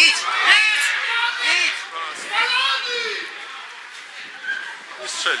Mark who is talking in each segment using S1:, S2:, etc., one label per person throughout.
S1: Idź! Idź! Idź! Nie
S2: strzeli.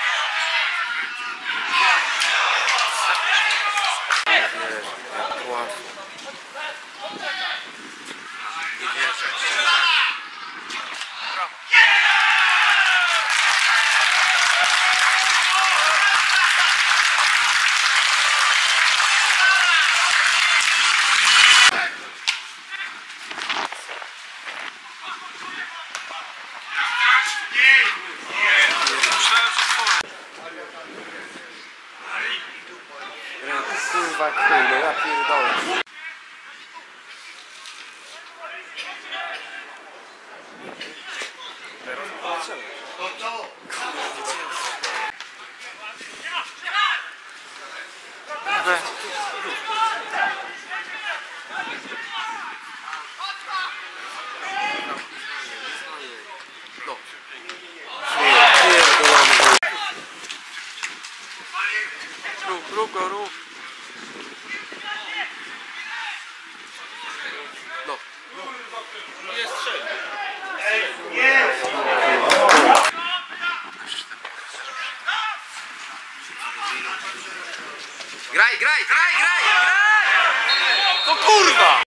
S2: Rób, go, rób. No. Graj, graj, graj, graj, graj! No kurwa!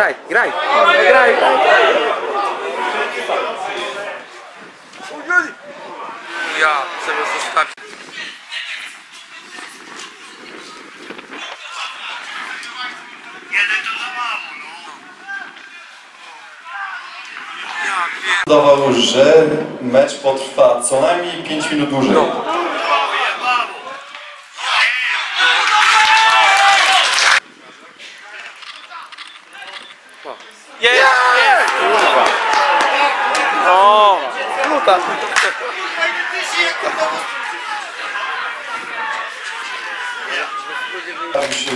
S1: Graj, graj, graj, graj.
S2: Ja sobie zostawię. Ja wiem.
S3: Dawał, że mecz potrwa co najmniej 5 minut dłużej.
S2: Jest, jest! O!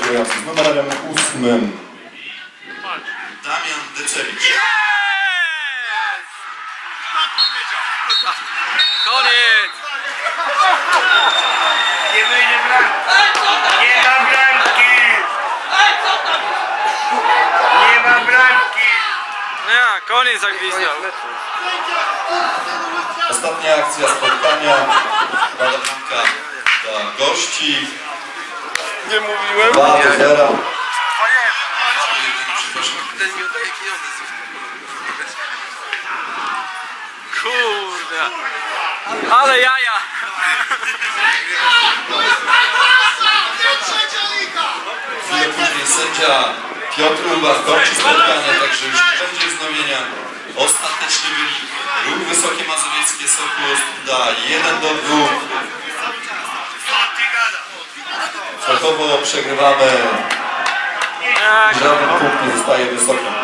S3: Grający z numerem ósmym. Damian Decewicz.
S2: Jest! Koniec!
S4: Nie wyjdzie bramki! Nie,
S2: koniec zagwizdał.
S3: Ostatnia akcja spotkania. Pada bramka dla gości.
S2: Nie mówiłem?
S3: 2 do 0.
S2: Ten mi oddaje pieniądze. Kurde. Ale jaja.
S3: Piotr Urbach kończy spotkanie, także już nie będzie wznowienia. Ostateczny wynik. Ruch Wysokie Mazowieckie Sokół da 1 do 2. Fachowo przegrywamy. Żaden punkt nie zostaje wysokim.